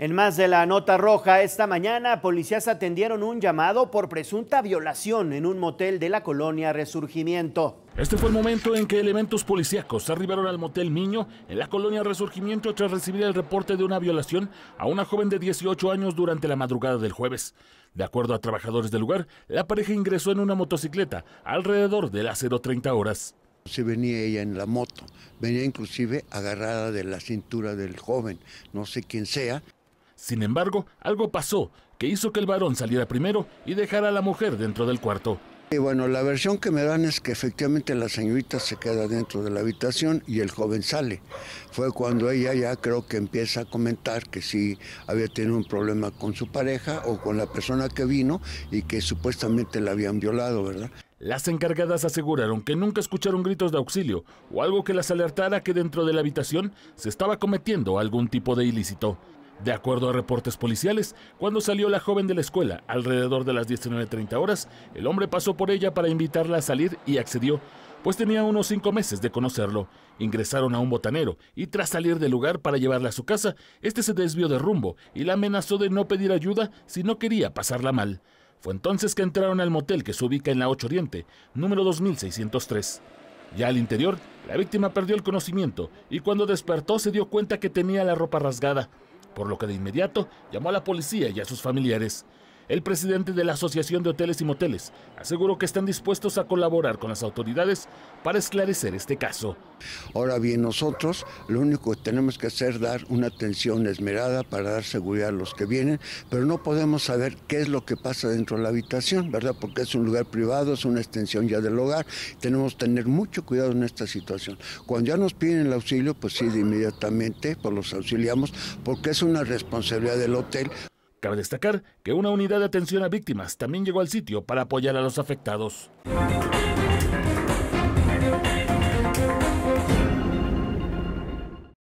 En más de la nota roja, esta mañana policías atendieron un llamado por presunta violación en un motel de la colonia Resurgimiento. Este fue el momento en que elementos policíacos arribaron al motel Miño en la colonia Resurgimiento tras recibir el reporte de una violación a una joven de 18 años durante la madrugada del jueves. De acuerdo a trabajadores del lugar, la pareja ingresó en una motocicleta alrededor de las 0.30 horas. Se venía ella en la moto, venía inclusive agarrada de la cintura del joven, no sé quién sea, sin embargo, algo pasó que hizo que el varón saliera primero y dejara a la mujer dentro del cuarto. Y bueno, la versión que me dan es que efectivamente la señorita se queda dentro de la habitación y el joven sale. Fue cuando ella ya creo que empieza a comentar que sí había tenido un problema con su pareja o con la persona que vino y que supuestamente la habían violado, ¿verdad? Las encargadas aseguraron que nunca escucharon gritos de auxilio o algo que las alertara que dentro de la habitación se estaba cometiendo algún tipo de ilícito. De acuerdo a reportes policiales, cuando salió la joven de la escuela, alrededor de las 19.30 horas, el hombre pasó por ella para invitarla a salir y accedió, pues tenía unos cinco meses de conocerlo. Ingresaron a un botanero y tras salir del lugar para llevarla a su casa, este se desvió de rumbo y la amenazó de no pedir ayuda si no quería pasarla mal. Fue entonces que entraron al motel que se ubica en la 8 Oriente, número 2603. Ya al interior, la víctima perdió el conocimiento y cuando despertó se dio cuenta que tenía la ropa rasgada por lo que de inmediato llamó a la policía y a sus familiares. El presidente de la Asociación de Hoteles y Moteles aseguró que están dispuestos a colaborar con las autoridades para esclarecer este caso. Ahora bien, nosotros lo único que tenemos que hacer es dar una atención esmerada para dar seguridad a los que vienen, pero no podemos saber qué es lo que pasa dentro de la habitación, ¿verdad? Porque es un lugar privado, es una extensión ya del hogar. Tenemos que tener mucho cuidado en esta situación. Cuando ya nos piden el auxilio, pues sí, de inmediatamente pues los auxiliamos, porque es una responsabilidad del hotel. Cabe destacar que una unidad de atención a víctimas también llegó al sitio para apoyar a los afectados.